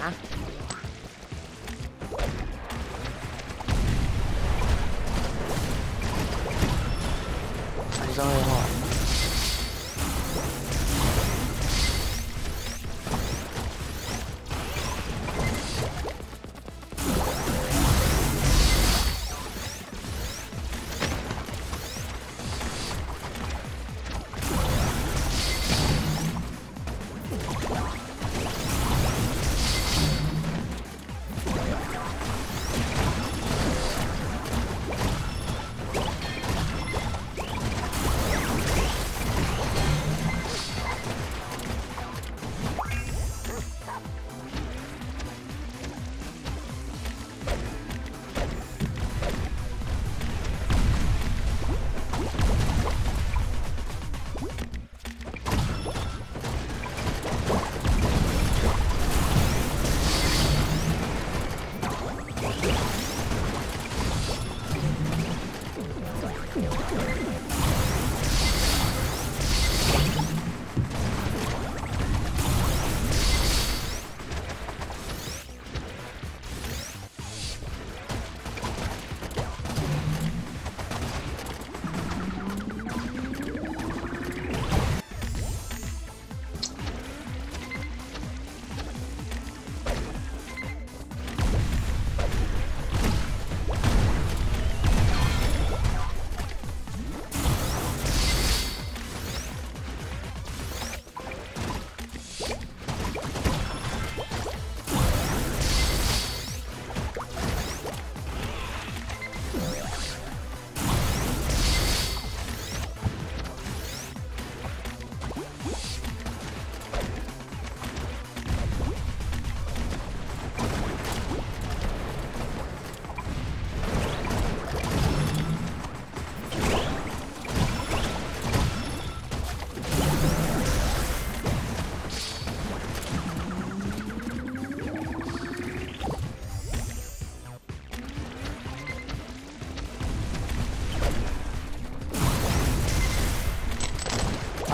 啊！你说废话。ハハハ!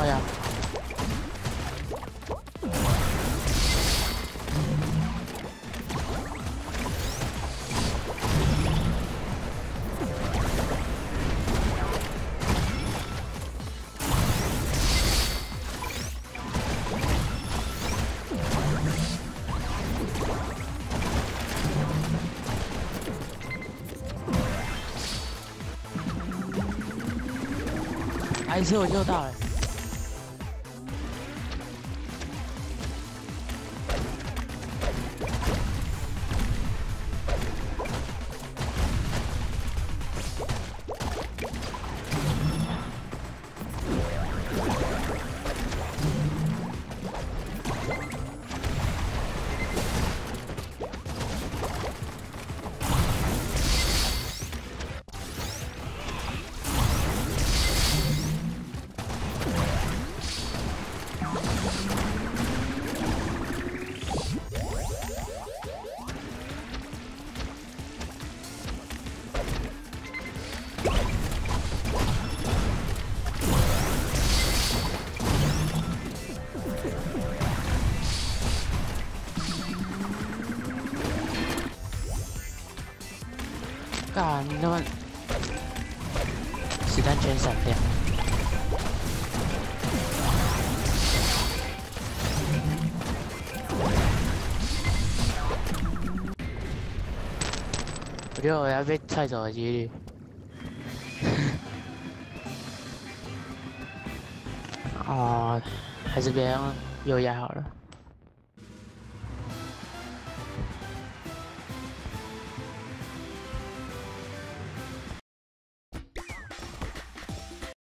呀！一次我就到了。干，你他妈子弹全闪掉！我觉得我要被踹走的几率。哦，还是别用右压好了。